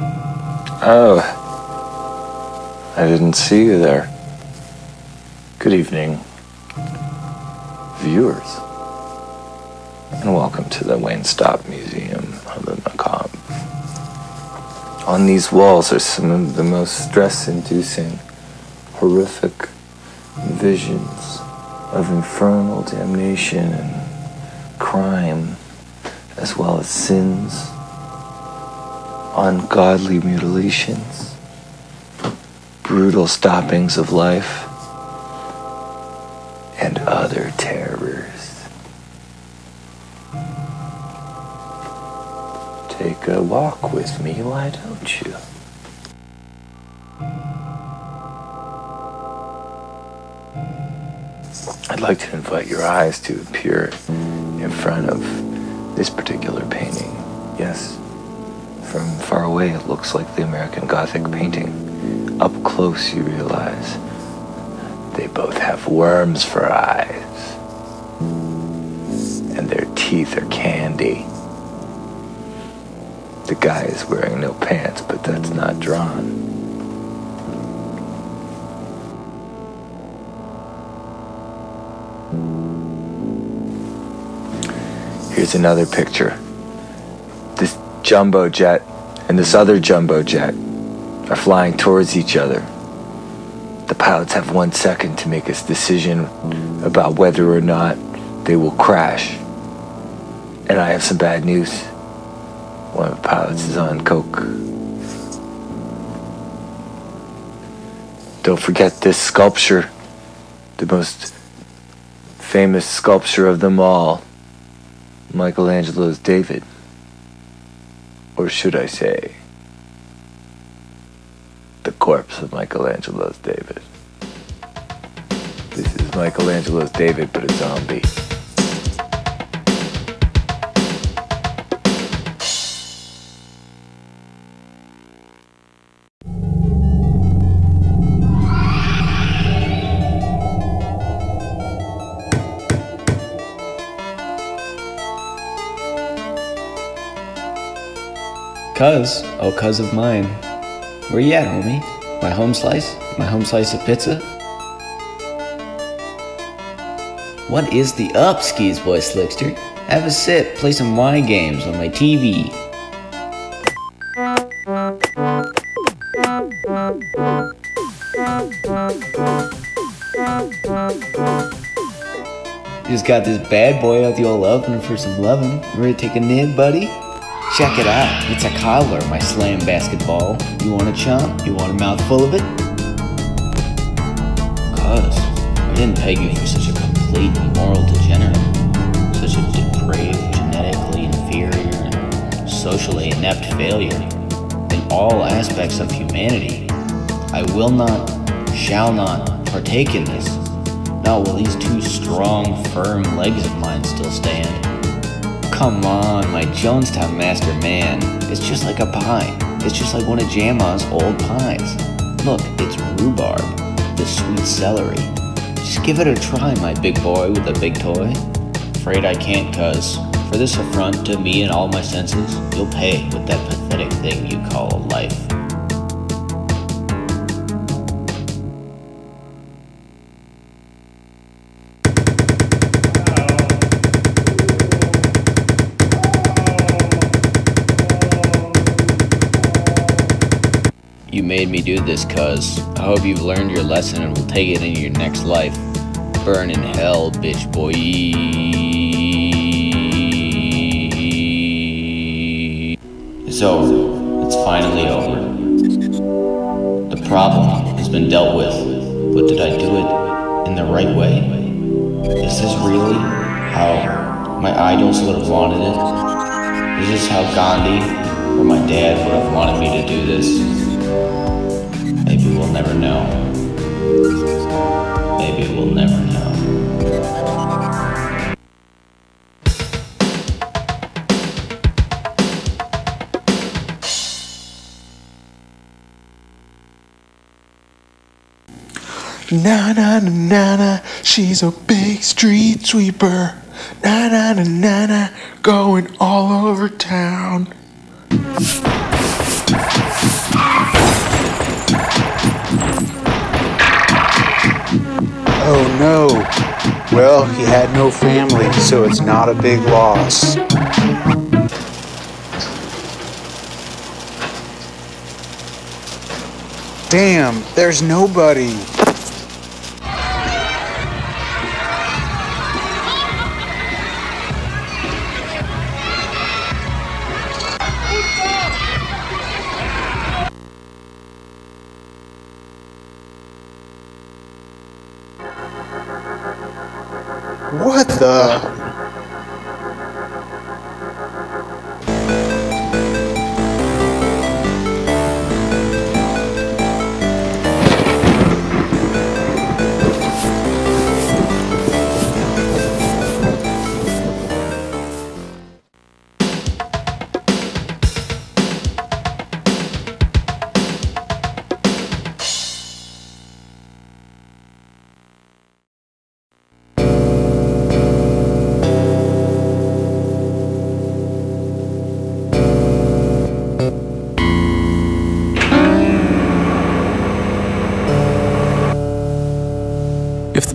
Oh, I didn't see you there. Good evening, viewers, and welcome to the Wainstop Museum of the Macabre. On these walls are some of the most stress inducing, horrific visions of infernal damnation and crime, as well as sins, ungodly mutilations, brutal stoppings of life, and other terrors. Take a walk with me, why don't you? I'd like to invite your eyes to appear in front of this particular painting. Yes, from far away it looks like the American Gothic painting. Up close you realize they both have worms for eyes. And their teeth are candy. The guy is wearing no pants, but that's not drawn. Here's another picture. Jumbo jet and this other jumbo jet are flying towards each other. The pilots have one second to make a decision about whether or not they will crash. And I have some bad news. One of the pilots is on coke. Don't forget this sculpture, the most famous sculpture of them all. Michelangelo's David. Or should I say, the corpse of Michelangelo's David. This is Michelangelo's David, but a zombie. Cuz, oh cuz of mine. Where you at, homie? My home slice? My home slice of pizza? What is the up, skis boy Slickster? Have a sip, play some wine games on my TV. Just got this bad boy out the old oven for some lovin'. Ready to take a nib, buddy? Check it out. It's a cobbler, my slam basketball. You want a chomp? You want a mouthful of it? Cuz, I didn't peg you for such a complete moral degenerate. Such a depraved, genetically inferior, and socially inept failure in all aspects of humanity. I will not, shall not partake in this. Not while these two strong, firm legs of mine still stand. Come on, my Jonestown master man. It's just like a pie. It's just like one of Jama's old pies. Look, it's rhubarb, the sweet celery. Just give it a try, my big boy with the big toy. Afraid I can't, cuz for this affront to me and all my senses, you'll pay with that pathetic thing you call life. Made me do this, cuz. I hope you've learned your lesson and will take it in your next life. Burn in hell, bitch boy. It's over. It's finally over. The problem has been dealt with, but did I do it in the right way? Is this really how my idols would have wanted it? Is this how Gandhi or my dad would have wanted me to do this? Never know. Maybe we'll never know. Na na na na na, she's a big street sweeper. Na na na na na, going all over town. Oh no. Well, he had no family, so it's not a big loss. Damn, there's nobody. What the?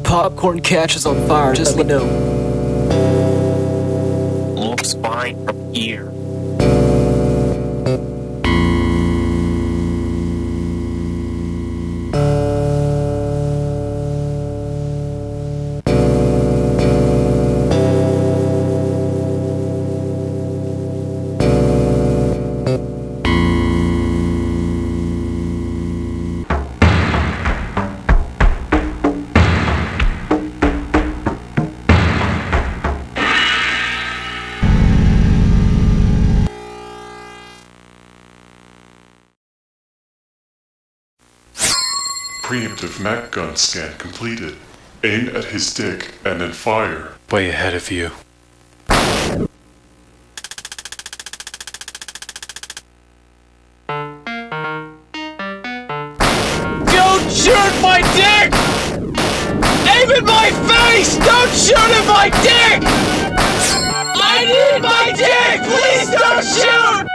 Popcorn catches on fire, just let me know. Looks fine from here. Preemptive Mac gun scan completed. Aim at his dick and then fire. Way ahead of you. Don't shoot my dick! Aim at my face! Don't shoot at my dick! I need my dick! Please don't shoot!